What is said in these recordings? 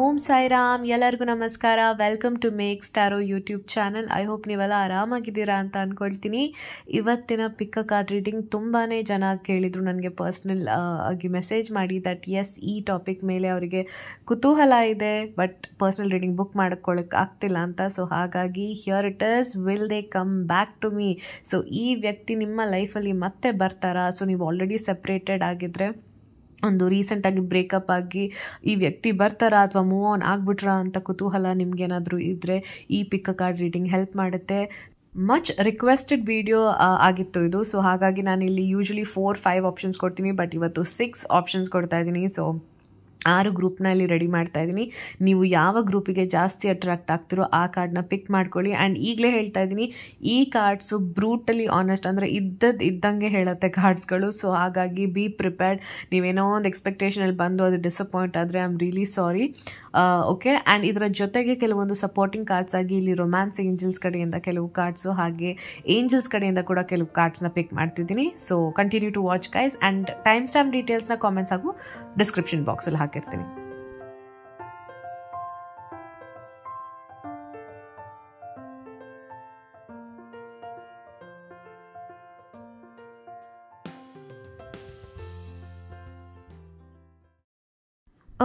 ಓಂ ಸಾಯಿರಾಮ್, ಎಲ್ಲರಿಗೂ ನಮಸ್ಕಾರ. Welcome to make ಸ್ಟಾರೋ ಯೂಟ್ಯೂಬ್ ಚಾನಲ್ ಐ ಹೋಪ್ ನೀವೆಲ್ಲ ಆರಾಮಾಗಿದ್ದೀರಾ ಅಂತ ಅಂದ್ಕೊಳ್ತೀನಿ ಇವತ್ತಿನ ಪಿಕ್ಕ ಕಾರ್ಡ್ ರೀಡಿಂಗ್ ತುಂಬಾ ಜನ ಕೇಳಿದರು ನನಗೆ ಪರ್ಸ್ನಲ್ ಆಗಿ ಮೆಸೇಜ್ ಮಾಡಿ ದಟ್ ಎಸ್ ಈ ಟಾಪಿಕ್ ಮೇಲೆ ಅವರಿಗೆ ಕುತೂಹಲ ಇದೆ ಬಟ್ ಪರ್ಸ್ನಲ್ ರೀಡಿಂಗ್ ಬುಕ್ ಮಾಡ್ಕೊಳ್ಳೋಕೆ ಆಗ್ತಿಲ್ಲ ಅಂತ. ಸೊ ಹಾಗಾಗಿ here it is will they come back to me so ಈ ವ್ಯಕ್ತಿ ನಿಮ್ಮ ಲೈಫಲ್ಲಿ ಮತ್ತೆ ಬರ್ತಾರಾ? ಸೊ ನೀವು ಆಲ್ರೆಡಿ ಸಪ್ರೇಟೆಡ್ ಆಗಿದ್ದರೆ ಒಂದು ರೀಸೆಂಟಾಗಿ ಬ್ರೇಕಪ್ ಆಗಿ ಈ ವ್ಯಕ್ತಿ ಬರ್ತಾರಾ ಅಥವಾ ಮೂವ್ ಆನ್ ಆಗ್ಬಿಟ್ರಾ ಅಂತ ಕುತೂಹಲ ನಿಮ್ಗೇನಾದರೂ ಇದ್ದರೆ ಈ pick a card reading help ಮಾಡುತ್ತೆ. ಮಚ್ ರಿಕ್ವೆಸ್ಟೆಡ್ ವಿಡಿಯೋ ಆಗಿತ್ತು ಇದು. ಸೊ ಹಾಗಾಗಿ ನಾನು ಇಲ್ಲಿ ಯೂಶ್ವಲಿ ಫೋರ್ ಫೈವ್ ಆಪ್ಷನ್ಸ್ ಕೊಡ್ತೀನಿ ಬಟ್ ಇವತ್ತು ಸಿಕ್ಸ್ ಆಪ್ಷನ್ಸ್ ಕೊಡ್ತಾ ಇದ್ದೀನಿ. ಸೊ ಆರು ಗ್ರೂಪ್ನಲ್ಲಿ ರೆಡಿ ಮಾಡ್ತಾ ಇದ್ದೀನಿ. ನೀವು ಯಾವ ಗ್ರೂಪಿಗೆ ಜಾಸ್ತಿ ಅಟ್ರಾಕ್ಟ್ ಆಗ್ತಿರೋ ಆ ಕಾರ್ಡ್ನ ಪಿಕ್ ಮಾಡ್ಕೊಳ್ಳಿ. ಆ್ಯಂಡ್ ಈಗಲೇ ಹೇಳ್ತಾ ಇದ್ದೀನಿ, ಈ ಕಾರ್ಡ್ಸು ಬ್ರೂಟಲಿ ಆನೆಸ್ಟ್ ಅಂದರೆ ಇದ್ದದ್ದು ಇದ್ದಂಗೆ ಹೇಳುತ್ತೆ ಕಾರ್ಡ್ಸ್ಗಳು ಸೊ ಹಾಗಾಗಿ ಬಿ ಪ್ರಿಪೇರ್ಡ್ ನೀವೇನೋ ಒಂದು ಎಕ್ಸ್ಪೆಕ್ಟೇಷನಲ್ಲಿ ಬಂದು ಅದು ಡಿಸಪಾಯಿಂಟ್ ಆದರೆ I am really sorry okay and ಇದರ ಜೊತೆಗೆ ಕೆಲವೊಂದು ಸಪೋರ್ಟಿಂಗ್ ಕಾರ್ಡ್ಸ್ ಆಗಿ ಇಲ್ಲಿ ರೊಮ್ಯಾನ್ಸ್ ಏಂಜಲ್ಸ್ ಕಡೆಯಿಂದ ಕೆಲವು ಕಾರ್ಡ್ಸು ಹಾಗೆ ಏಂಜಲ್ಸ್ ಕಡೆಯಿಂದ ಕೂಡ ಕೆಲವು ಕಾರ್ಡ್ಸ್ನ ಪಿಕ್ ಮಾಡ್ತಿದ್ದೀನಿ. So continue to watch guys and time stamp ಡೀಟೇಲ್ಸ್ನ comments ಹಾಗೂ ಡಿಸ್ಕ್ರಿಪ್ಷನ್ ಬಾಕ್ಸಲ್ಲಿ ಹಾಕಿರ್ತೀನಿ.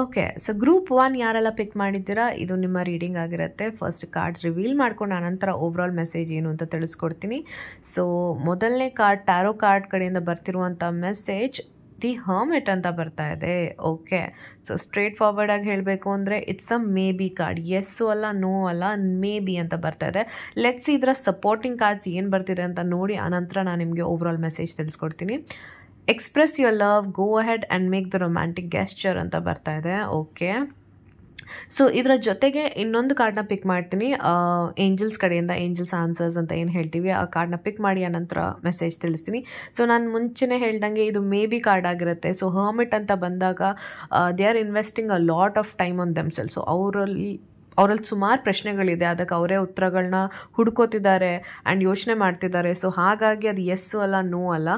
ಓಕೆ ಸೊ ಗ್ರೂಪ್ ಒನ್ ಯಾರೆಲ್ಲ ಪಿಕ್ ಮಾಡಿದ್ದೀರಾ? ಇದು ನಿಮ್ಮ ರೀಡಿಂಗ್ ಆಗಿರುತ್ತೆ. ಫಸ್ಟ್ ಕಾರ್ಡ್ಸ್ ರಿವೀಲ್ ಮಾಡ್ಕೊಂಡು ಆನಂತರ ಓವರಾಲ್ ಮೆಸೇಜ್ ಏನು ಅಂತ ತಿಳಿಸ್ಕೊಡ್ತೀನಿ. ಸೊ ಮೊದಲನೇ ಕಾರ್ಡ್ ಟ್ಯಾರೋ ಕಾರ್ಡ್ ಕಡೆಯಿಂದ ಬರ್ತಿರುವಂಥ ಮೆಸೇಜ್ ದಿ ಹರ್ಮೆಟ್ ಅಂತ ಬರ್ತಾ ಇದೆ. ಓಕೆ ಸೊ ಸ್ಟ್ರೇಟ್ ಫಾರ್ವರ್ಡ್ ಆಗಿ ಹೇಳಬೇಕು ಅಂದರೆ it's a maybe card yes ಅಲ್ಲ ನೋ ಅಲ್ಲ ಮೇ ಬಿ ಅಂತ ಬರ್ತಾ ಇದೆ. ಲೆಟ್ಸ್ ಇದರ ಸಪೋರ್ಟಿಂಗ್ ಕಾರ್ಡ್ಸ್ ಏನು ಬರ್ತಿದೆ ಅಂತ ನೋಡಿ, ಆನಂತರ ನಾನು ನಿಮಗೆ ಓವರಾಲ್ ಮೆಸೇಜ್ ತಿಳಿಸ್ಕೊಡ್ತೀನಿ. Express your love go ahead and make the romantic gesture ಅಂತ ಬರ್ತಾ ಇದೆ. ಓಕೆ ಸೊ ಇದರ ಜೊತೆಗೆ ಇನ್ನೊಂದು ಕಾರ್ಡ್ನ ಪಿಕ್ ಮಾಡ್ತೀನಿ. ಏಂಜಲ್ಸ್ ಕಡೆಯಿಂದ ಏಂಜಲ್ಸ್ ಆನ್ಸರ್ಸ್ ಅಂತ ಏನು ಹೇಳ್ತೀವಿ, ಆ ಕಾರ್ಡ್ನ ಪಿಕ್ ಮಾಡಿ ನಂತರ ಮೆಸೇಜ್ ತಿಳಿಸ್ತೀನಿ. ಸೊ ನಾನು ಮುಂಚೆನೇ ಹೇಳ್ದಂಗೆ ಇದು ಮೇ ಬಿ ಕಾರ್ಡ್ ಆಗಿರುತ್ತೆ. ಸೊ ಹರ್ಮಿಟ್ ಅಂತ ಬಂದಾಗ they are investing a lot of time on themselves so ಅವರಲ್ಲಿ ಅವರಲ್ಲಿ ಸುಮಾರು ಪ್ರಶ್ನೆಗಳಿದೆ. ಅದಕ್ಕೆ ಅವರೇ ಉತ್ತರಗಳನ್ನ ಹುಡ್ಕೋತಿದ್ದಾರೆ ಆ್ಯಂಡ್ ಯೋಚನೆ ಮಾಡ್ತಿದ್ದಾರೆ. ಸೊ ಹಾಗಾಗಿ ಅದು ಎಸ್ಸು ಅಲ್ಲ ನೋ ಅಲ್ಲ.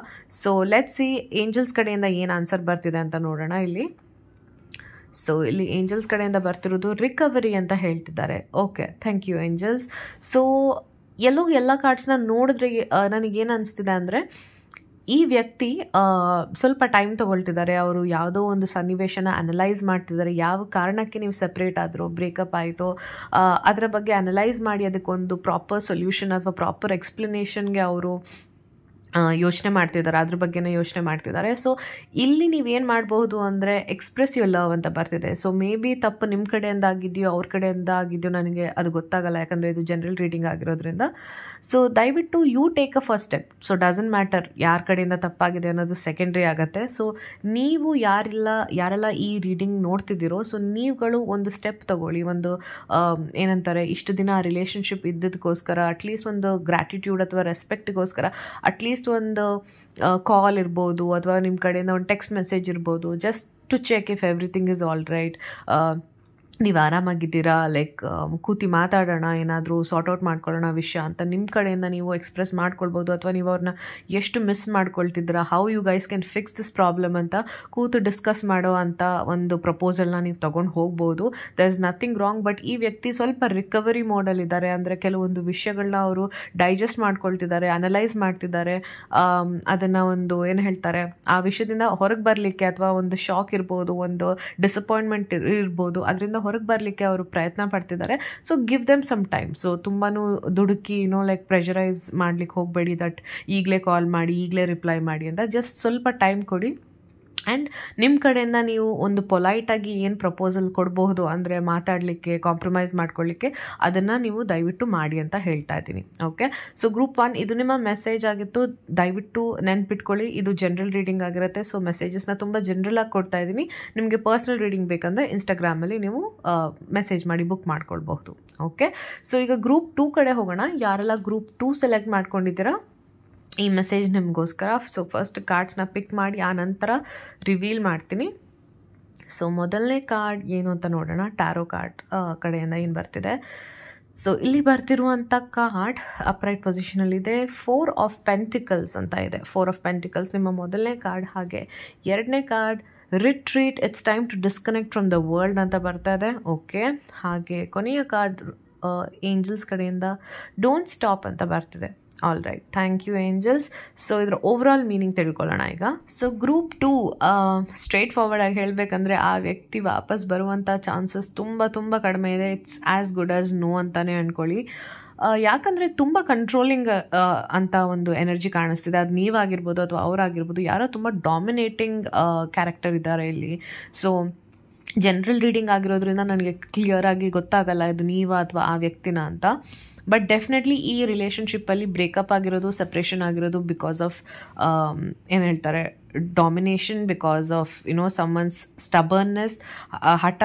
ಸೊ ಲೆಟ್ ಸಿ ಏಂಜಲ್ಸ್ ಕಡೆಯಿಂದ ಏನು ಆನ್ಸರ್ ಬರ್ತಿದೆ ಅಂತ ನೋಡೋಣ ಇಲ್ಲಿ. ಸೊ ಇಲ್ಲಿ ಏಂಜಲ್ಸ್ ಕಡೆಯಿಂದ ಬರ್ತಿರೋದು ರಿಕವರಿ ಅಂತ ಹೇಳ್ತಿದ್ದಾರೆ. Okay thank you angels so ಎಲ್ಲೋ ಎಲ್ಲ ಕಾರ್ಡ್ಸ್ನ ನೋಡಿದ್ರೆ ನನಗೇನು ಅನಿಸ್ತಿದೆ ಅಂದರೆ ಈ ವ್ಯಕ್ತಿ ಸ್ವಲ್ಪ ಟೈಮ್ ತೊಗೊಳ್ತಿದ್ದಾರೆ. ಅವರು ಯಾವುದೋ ಒಂದು ಸನ್ನಿವೇಶನ ಅನಲೈಸ್ ಮಾಡ್ತಿದ್ದಾರೆ. ಯಾವ ಕಾರಣಕ್ಕೆ ನೀವು ಸಪ್ರೇಟ್ ಆದರೂ ಬ್ರೇಕಪ್ ಆಯಿತು ಅದರ ಬಗ್ಗೆ ಅನಲೈಸ್ ಮಾಡಿ ಅದಕ್ಕೊಂದು ಪ್ರಾಪರ್ ಸೊಲ್ಯೂಷನ್ ಅಥವಾ ಪ್ರಾಪರ್ ಎಕ್ಸ್ಪ್ಲನೇಷನ್ಗೆ ಅವರು ಯೋಚನೆ ಮಾಡ್ತಿದ್ದಾರೆ, ಅದ್ರ ಬಗ್ಗೆನೇ ಯೋಚನೆ ಮಾಡ್ತಿದ್ದಾರೆ. ಸೊ ಇಲ್ಲಿ ನೀವೇನು ಮಾಡಬಹುದು ಅಂದರೆ ಎಕ್ಸ್ಪ್ರೆಸ್ ಯುವರ್ ಲವ್ ಅಂತ ಬರ್ತಿದೆ. ಸೊ ಮೇ ಬಿ ತಪ್ಪು ನಿಮ್ಮ ಕಡೆಯಿಂದ ಆಗಿದೆಯೋ ಅವ್ರ ಕಡೆಯಿಂದ ಆಗಿದೆಯೋ ನನಗೆ ಅದು ಗೊತ್ತಾಗಲ್ಲ, ಯಾಕಂದರೆ ಇದು ಜನರಲ್ ರೀಡಿಂಗ್ ಆಗಿರೋದ್ರಿಂದ. ಸೊ ದಯವಿಟ್ಟು you take a first step so doesn't matter ಯಾರ ಕಡೆಯಿಂದ ತಪ್ಪಾಗಿದೆ ಅನ್ನೋದು ಸೆಕೆಂಡ್ರಿ ಆಗುತ್ತೆ. ಸೊ ನೀವು ಯಾರೆಲ್ಲ ಯಾರೆಲ್ಲ ಈ ರೀಡಿಂಗ್ ನೋಡ್ತಿದ್ದೀರೋ ಸೊ ನೀವುಗಳು ಒಂದು ಸ್ಟೆಪ್ ತಗೊಳ್ಳಿ. ಒಂದು ಏನಂತಾರೆ, ಇಷ್ಟು ದಿನ ರಿಲೇಷನ್ಶಿಪ್ ಇದ್ದಕ್ಕೋಸ್ಕರ ಅಟ್ಲೀಸ್ಟ್ ಒಂದು ಗ್ರ್ಯಾಟಿಟ್ಯೂಡ್ ಅಥವಾ ರೆಸ್ಪೆಕ್ಟ್ಗೋಸ್ಕರ ಅಟ್ಲೀಸ್ಟ್ ಒಂದು ಕಾಲ್ ಇರ್ಬೋದು, ಅಥವಾ ನಿಮ್ಮ ಕಡೆಯಿಂದ ಒಂದು ಟೆಕ್ಸ್ಟ್ ಮೆಸೇಜ್ ಇರ್ಬೋದು just to check if everything is all right ನೀವು ಆರಾಮಾಗಿದ್ದೀರಾ? ಲೈಕ್ ಕೂತಿ ಮಾತಾಡೋಣ, ಏನಾದರೂ ಸಾರ್ಟ್ ಔಟ್ ಮಾಡ್ಕೊಳ್ಳೋಣ ವಿಷಯ ಅಂತ ನಿಮ್ಮ ಕಡೆಯಿಂದ ನೀವು ಎಕ್ಸ್ಪ್ರೆಸ್ ಮಾಡ್ಕೊಳ್ಬೋದು ಅಥವಾ ನೀವು ಅವ್ರನ್ನ ಎಷ್ಟು miss ಮಾಡ್ಕೊಳ್ತಿದ್ದೀರಾ? How you guys can fix this problem ಅಂತ ಕೂತು ಡಿಸ್ಕಸ್ ಮಾಡೋ ಅಂತ ಒಂದು ಪ್ರಪೋಸಲ್ನ ನೀವು ತೊಗೊಂಡು ಹೋಗ್ಬೋದು. There is nothing wrong but ಈ ವ್ಯಕ್ತಿ ಸ್ವಲ್ಪ ರಿಕವರಿ ಮೋಡಲ್ಲಿದ್ದಾರೆ ಅಂದರೆ ಕೆಲವೊಂದು ವಿಷಯಗಳನ್ನ ಅವರು ಡೈಜೆಸ್ಟ್ ಮಾಡ್ಕೊಳ್ತಿದ್ದಾರೆ ಅನಲೈಸ್ ಮಾಡ್ತಿದ್ದಾರೆ. ಅದನ್ನು ಒಂದು ಏನು ಹೇಳ್ತಾರೆ? ಆ ವಿಷಯದಿಂದ ಹೊರಗೆ ಬರಲಿಕ್ಕೆ ಅಥವಾ ಒಂದು ಶಾಕ್ ಇರ್ಬೋದು, ಒಂದು ಡಿಸಪಾಯಿಂಟ್ಮೆಂಟ್ ಇರ್ಬೋದು. ಅದರಿಂದ ಹೊರಗೆ ಬರಲಿಕ್ಕೆ ಅವರು ಪ್ರಯತ್ನ ಪಡ್ತಿದ್ದಾರೆ so give them some time so ತುಂಬಾ ದುಡುಕಿ ಏನೋ ಲೈಕ್ ಪ್ರೆಷರೈಸ್ ಮಾಡ್ಲಿಕ್ಕೆ ಹೋಗಬೇಡಿ, ದಟ್ ಈಗಲೇ ಕಾಲ್ ಮಾಡಿ, ಈಗಲೇ ರಿಪ್ಲೈ ಮಾಡಿ ಅಂತ. ಜಸ್ಟ್ ಸ್ವಲ್ಪ ಟೈಮ್ ಕೊಡಿ. ಆ್ಯಂಡ್ ನಿಮ್ಮ ಕಡೆಯಿಂದ ನೀವು ಒಂದು ಪೊಲೈಟಾಗಿ ಏನು ಪ್ರಪೋಸಲ್ ಕೊಡಬಹುದು ಅಂದರೆ ಮಾತಾಡಲಿಕ್ಕೆ ಕಾಂಪ್ರಮೈಸ್ ಮಾಡ್ಕೊಳ್ಳಿಕ್ಕೆ ಅದನ್ನು ನೀವು ದಯವಿಟ್ಟು ಮಾಡಿ ಅಂತ ಹೇಳ್ತಾ ಇದ್ದೀನಿ ಓಕೆ ಸೊ ಗ್ರೂಪ್ ಒನ್ ಇದು ನಿಮ್ಮ ಮೆಸೇಜ್ ಆಗಿತ್ತು. ದಯವಿಟ್ಟು ನೆನ್ಪಿಟ್ಕೊಳ್ಳಿ. ಇದು ಜನರಲ್ ರೀಡಿಂಗ್ ಆಗಿರುತ್ತೆ. ಸೊ ಮೆಸೇಜಸ್ನ ತುಂಬ ಜನರಲ್ ಆಗಿ ಕೊಡ್ತಾ ಇದ್ದೀನಿ. ನಿಮಗೆ ಪರ್ಸ್ನಲ್ ರೀಡಿಂಗ್ ಬೇಕಂದರೆ ಇನ್ಸ್ಟಾಗ್ರಾಮಲ್ಲಿ ನೀವು ಮೆಸೇಜ್ ಮಾಡಿ ಬುಕ್ ಮಾಡ್ಕೊಳ್ಬಹುದು ಓಕೆ ಸೊ ಈಗ ಗ್ರೂಪ್ ಟೂ ಕಡೆ ಹೋಗೋಣ. ಯಾರೆಲ್ಲ ಗ್ರೂಪ್ ಟೂ ಸೆಲೆಕ್ಟ್ ಮಾಡ್ಕೊಂಡಿದ್ದೀರಾ? ಈ ಮೆಸೇಜ್ ನಿಮಗೋಸ್ಕರ ಸೊ ಫಸ್ಟ್ ಕಾರ್ಡ್ಸ್ನ ಪಿಕ್ ಮಾಡಿ, ಆ ನಂತರ ರಿವೀಲ್ ಮಾಡ್ತೀನಿ. ಸೊ ಮೊದಲನೇ ಕಾರ್ಡ್ ಏನು ಅಂತ ನೋಡೋಣ. ಟ್ಯಾರೋ ಕಾರ್ಡ್ ಕಡೆಯಿಂದ ಏನು ಬರ್ತಿದೆ? ಸೊ ಇಲ್ಲಿ ಬರ್ತಿರುವಂಥ ಕಾರ್ಡ್ ಅಪ್ರೈಟ್ ಪೊಸಿಷನಲ್ಲಿದೆ ಫೋರ್ ಆಫ್ ಪೆಂಟಿಕಲ್ಸ್ ಅಂತ ಇದೆ. ಫೋರ್ ಆಫ್ ಪೆಂಟಿಕಲ್ಸ್ ನಿಮ್ಮ ಮೊದಲನೇ ಕಾರ್ಡ್ ಹಾಗೆ. ಎರಡನೇ card retreat it's time to disconnect from the world ಅಂತ ಬರ್ತಾ ಇದೆ. ಓಕೆ ಹಾಗೆ ಕೊನೆಯ ಕಾರ್ಡ್ ಏಂಜಲ್ಸ್ ಕಡೆಯಿಂದ ಡೋಂಟ್ ಸ್ಟಾಪ್ ಅಂತ ಬರ್ತಿದೆ. All right thank you angels so ಇದರ ಓವರಾಲ್ ಮೀನಿಂಗ್ ತಿಳ್ಕೊಳ್ಳೋಣ ಈಗ. So group two straight forward ಆಗಿ ಹೇಳಬೇಕಂದ್ರೆ ಆ ವ್ಯಕ್ತಿ ವಾಪಸ್ ಬರುವಂಥ ಚಾನ್ಸಸ್ ತುಂಬ ತುಂಬ ಕಡಿಮೆ ಇದೆ. It's as good as no ಅಂತಲೇ ಅಂದ್ಕೊಳ್ಳಿ ಯಾಕಂದರೆ ತುಂಬ ಕಂಟ್ರೋಲಿಂಗ್ ಅಂತ ಒಂದು ಎನರ್ಜಿ ಕಾಣಿಸ್ತಿದೆ. ಅದು ನೀವಾಗಿರ್ಬೋದು ಅಥವಾ ಅವರಾಗಿರ್ಬೋದು ಯಾರೋ ತುಂಬ ಡಾಮಿನೇಟಿಂಗ್ ಕ್ಯಾರೆಕ್ಟರ್ ಇದ್ದಾರೆ ಇಲ್ಲಿ. ಸೊ ಜನರಲ್ ರೀಡಿಂಗ್ ಆಗಿರೋದ್ರಿಂದ ನನಗೆ ಕ್ಲಿಯರಾಗಿ ಗೊತ್ತಾಗಲ್ಲ ಇದು ನೀವ ಅಥವಾ ಆ ವ್ಯಕ್ತಿನ ಅಂತ. ಬಟ್ ಡೆಫಿನೆಟ್ಲಿ ಈ ರಿಲೇಷನ್ಶಿಪ್ಪಲ್ಲಿ ಬ್ರೇಕಪ್ ಆಗಿರೋದು ಸಪ್ರೇಷನ್ ಆಗಿರೋದು ಬಿಕಾಸ್ ಆಫ್ ಏನು ಹೇಳ್ತಾರೆ domination because of you know summons stubbornness ಹಠ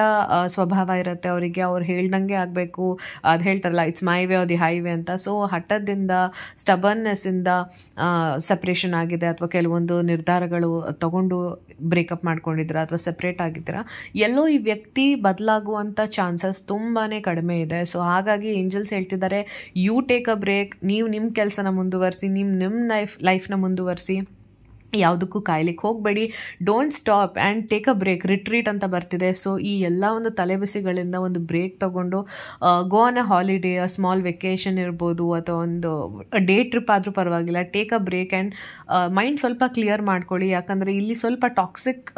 ಸ್ವಭಾವ ಇರುತ್ತೆ, ಅವರಿಗೆ ಅವ್ರು ಹೇಳ್ದಂಗೆ ಆಗಬೇಕು. ಅದು ಹೇಳ್ತಾರಲ್ಲ it's my way the highway ಅಂತ. ಸೊ ಹಠದಿಂದ ಸ್ಟಬರ್ನೆಸ್ಸಿಂದ ಸಪ್ರೇಷನ್ ಆಗಿದೆ. ಅಥವಾ ಕೆಲವೊಂದು ನಿರ್ಧಾರಗಳು ತಗೊಂಡು ಬ್ರೇಕಪ್ ಮಾಡ್ಕೊಂಡಿದ್ದೀರಾ, ಅಥವಾ ಸಪ್ರೇಟ್ ಆಗಿದ್ದೀರಾ. ಎಲ್ಲೋ ಈ ವ್ಯಕ್ತಿ ಬದಲಾಗುವಂಥ ಚಾನ್ಸಸ್ ತುಂಬಾ ಕಡಿಮೆ ಇದೆ. ಸೊ ಹಾಗಾಗಿ ಏಂಜಲ್ಸ್ ಹೇಳ್ತಿದ್ದಾರೆ ಯು ಟೇಕ್ ಅ ಬ್ರೇಕ್ ನೀವು ನಿಮ್ಮ ಕೆಲಸನ ಮುಂದುವರಿಸಿ ನಿಮ್ಮ ನಿಮ್ಮ ಲೈಫ್ ಲೈಫ್ನ ಮುಂದುವರಿಸಿ. ಯಾವುದಕ್ಕೂ ಕಾಯ್ಲಿಕ್ಕೆ ಹೋಗಬೇಡಿ. Don't stop and take a break retreat ಅಂತ ಬರ್ತಿದೆ. ಸೊ ಈ ಎಲ್ಲ ಒಂದು ತಲೆಬಿಸಿಗಳಿಂದ ಒಂದು ಬ್ರೇಕ್ ತೊಗೊಂಡು go on a holiday a small vacation ಇರ್ಬೋದು, ಅಥವಾ ಒಂದು ಡೇ ಟ್ರಿಪ್ ಆದರೂ ಪರವಾಗಿಲ್ಲ. Take a break and mind ಸ್ವಲ್ಪ ಕ್ಲಿಯರ್ ಮಾಡ್ಕೊಳ್ಳಿ. ಯಾಕಂದರೆ ಇಲ್ಲಿ ಸ್ವಲ್ಪ ಟಾಕ್ಸಿಕ್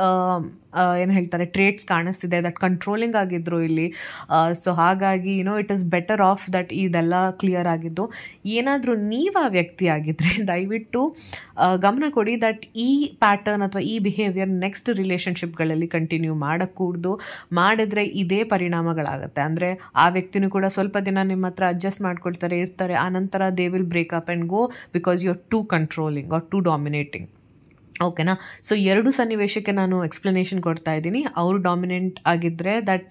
ಏನು ಹೇಳ್ತಾರೆ ಟ್ರೇಟ್ಸ್ ಕಾಣಿಸ್ತಿದೆ. ದಟ್ ಕಂಟ್ರೋಲಿಂಗ್ ಆಗಿದ್ರು ಇಲ್ಲಿ. ಸೊ ಹಾಗಾಗಿ you know it is better off that ಇದೆಲ್ಲ ಕ್ಲಿಯರ್ ಆಗಿದ್ದು. ಏನಾದರೂ ನೀವು ಆ ವ್ಯಕ್ತಿ ಆಗಿದ್ದರೆ ದಯವಿಟ್ಟು ಗಮನ ಕೊಡಿ ದಟ್ ಈ ಪ್ಯಾಟರ್ನ್ ಅಥವಾ ಈ ಬಿಹೇವಿಯರ್ ನೆಕ್ಸ್ಟ್ ರಿಲೇಷನ್ಶಿಪ್ಗಳಲ್ಲಿ ಕಂಟಿನ್ಯೂ ಮಾಡಕ್ಕೂಡ್ದು ಮಾಡಿದ್ರೆ ಇದೇ ಪರಿಣಾಮಗಳಾಗುತ್ತೆ. ಅಂದರೆ ಆ ವ್ಯಕ್ತಿನೂ ಕೂಡ ಸ್ವಲ್ಪ ದಿನ ನಿಮ್ಮ ಹತ್ರ ಅಡ್ಜಸ್ಟ್ ಮಾಡ್ಕೊಳ್ತಾರೆ, ಇರ್ತಾರೆ ಆನಂತರ they will breakup and go because you are too controlling are too dominating ಓಕೆನಾ ಸೊ ಎರಡು ಸನ್ನಿವೇಶಕ್ಕೆ ನಾನು ಎಕ್ಸ್ಪ್ಲನೇಷನ್ ಕೊಡ್ತಾ ಇದ್ದೀನಿ. ಅವರು ಡಾಮಿನೆಂಟ್ ಆಗಿದ್ದರೆ that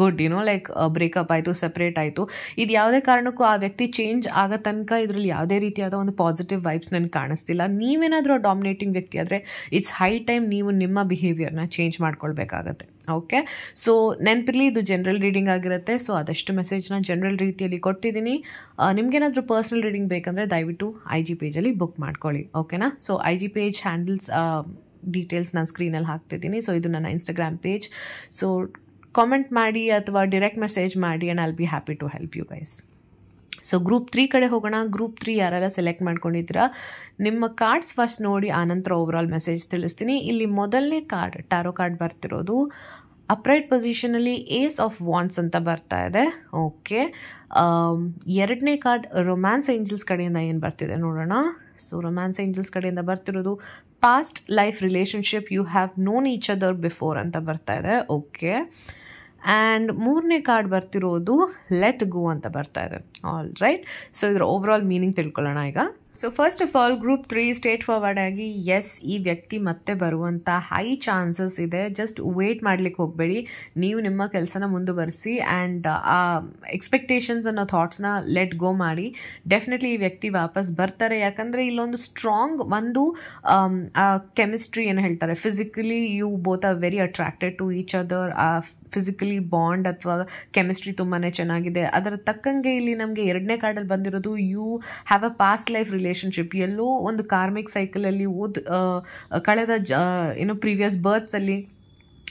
good you know like breakup ಆಯಿತು ಸಪ್ರೇಟ್ ಆಯಿತು. ಇದು ಯಾವುದೇ ಕಾರಣಕ್ಕೂ ಆ ವ್ಯಕ್ತಿ ಚೇಂಜ್ ಆಗೋ ತನಕ ಇದರಲ್ಲಿ ಯಾವುದೇ ರೀತಿಯಾದ ಒಂದು ಪಾಸಿಟಿವ್ ವೈಬ್ಸ್ ನನಗೆ ಕಾಣಿಸ್ತಿಲ್ಲ. ನೀವೇನಾದರೂ ಡಾಮಿನೇಟಿಂಗ್ ವ್ಯಕ್ತಿ ಆದರೆ ಇಟ್ಸ್ ಹೈ ಟೈಮ್ ನೀವು ನಿಮ್ಮ ಬಿಹೇವಿಯರ್ನ ಚೇಂಜ್ ಮಾಡ್ಕೊಳ್ಬೇಕಾಗತ್ತೆ. ಓಕೆ ಸೊ ನೆನಪಿರಲಿ, ಇದು ಜನರಲ್ ರೀಡಿಂಗ್ ಆಗಿರುತ್ತೆ. ಸೊ ಅದಷ್ಟು ಮೆಸೇಜ್ನ ಜನರಲ್ ರೀತಿಯಲ್ಲಿ ಕೊಟ್ಟಿದ್ದೀನಿ. ನಿಮಗೇನಾದರೂ ಪರ್ಸ್ನಲ್ ರೀಡಿಂಗ್ ಬೇಕಂದರೆ ದಯವಿಟ್ಟು ಐ ಜಿ ಪೇಜಲ್ಲಿ ಬುಕ್ ಮಾಡ್ಕೊಳ್ಳಿ. ಓಕೆನಾ so I G page handles details ನಾನು ಸ್ಕ್ರೀನಲ್ಲಿ ಹಾಕ್ತಿದ್ದೀನಿ. ಸೊ ಇದು ನನ್ನ ಇನ್ಸ್ಟಾಗ್ರಾಮ್ ಪೇಜ್ ಸೊ ಕಾಮೆಂಟ್ ಮಾಡಿ ಅಥವಾ ಡೈರೆಕ್ಟ್ ಮೆಸೇಜ್ ಮಾಡಿ and I'll be happy to help you guys so group three ಕಡೆ ಹೋಗೋಣ. ಗ್ರೂಪ್ ತ್ರೀ ಯಾರೆಲ್ಲ ಸೆಲೆಕ್ಟ್ ಮಾಡ್ಕೊಂಡಿದ್ದೀರಾ? ನಿಮ್ಮ ಕಾರ್ಡ್ಸ್ ಫಸ್ಟ್ ನೋಡಿ, ಆನಂತರ ಓವರಾಲ್ ಮೆಸೇಜ್ ತಿಳಿಸ್ತೀನಿ. ಇಲ್ಲಿ ಮೊದಲನೇ ಕಾರ್ಡ್ ಟ್ಯಾರೋ ಕಾರ್ಡ್ ಬರ್ತಿರೋದು. ಅಪ್ರೈಟ್ ಪೊಸಿಷನಲ್ಲಿ ಏಸ್ ಆಫ್ ವಾನ್ಸ್ ಅಂತ ಬರ್ತಾ ಇದೆ. ಓಕೆ ಎರಡನೇ ಕಾರ್ಡ್ ರೊಮ್ಯಾನ್ಸ್ ಏಂಜಲ್ಸ್ ಕಡೆಯಿಂದ ಏನು ಬರ್ತಿದೆ ನೋಡೋಣ. ಸೊ ರೊಮ್ಯಾನ್ಸ್ ಏಂಜಲ್ಸ್ ಕಡೆಯಿಂದ ಬರ್ತಿರೋದು. Past life relationship you have known each other before ಅಂತ ಬರ್ತಾ ಇದೆ. ಓಕೆ ಆ್ಯಂಡ್ ಮೂರನೇ ಕಾರ್ಡ್ ಬರ್ತಿರೋದು ಲೆಟ್ ಗೋ ಅಂತ ಬರ್ತಾ ಇದೆ. ಆಲ್ ರೈಟ್ ಸೊ ಇದರ ಓವರಾಲ್ ಮೀನಿಂಗ್ ತಿಳ್ಕೊಳ್ಳೋಣ ಈಗ. So first of all group three straight forward ಆಗಿ ಎಸ್ ಈ ವ್ಯಕ್ತಿ ಮತ್ತೆ ಬರುವಂಥ ಹೈ ಚಾನ್ಸಸ್ ಇದೆ. ಜಸ್ಟ್ ವೇಟ್ ಮಾಡ್ಲಿಕ್ಕೆ ಹೋಗಬೇಡಿ. ನೀವು ನಿಮ್ಮ ಕೆಲಸನ ಮುಂದುವರಿಸಿ ಆ್ಯಂಡ್ ಆ ಎಕ್ಸ್ಪೆಕ್ಟೇಷನ್ಸ್ ಅನ್ನೋ ಥಾಟ್ಸ್ನ ಲೆಟ್ ಗೋ ಮಾಡಿ. ಡೆಫಿನೆಟ್ಲಿ ಈ ವ್ಯಕ್ತಿ ವಾಪಸ್ ಬರ್ತಾರೆ. ಯಾಕಂದರೆ ಇಲ್ಲೊಂದು ಸ್ಟ್ರಾಂಗ್ ಒಂದು ಕೆಮಿಸ್ಟ್ರಿ ಏನು ಹೇಳ್ತಾರೆ? Physically you both are very attracted to each other ಆ ಫಿಸಿಕಲಿ ಬಾಂಡ್ ಅಥವಾ ಕೆಮಿಸ್ಟ್ರಿ ತುಂಬಾ ಚೆನ್ನಾಗಿದೆ. ಅದರ ತಕ್ಕಂಗೆ ಇಲ್ಲಿ ನಮಗೆ ಎರಡನೇ ಕಾರ್ಡಲ್ಲಿ ಬಂದಿರೋದು you have a past life relationship ಎಲ್ಲೋ ಒಂದು ಕಾರ್ಮಿಕ್ ಸೈಕಲಲ್ಲಿ ಓದ್ ಕಳೆದ ಜ ಏನೋ ಪ್ರೀವಿಯಸ್ ಬರ್ತ್ಸಲ್ಲಿ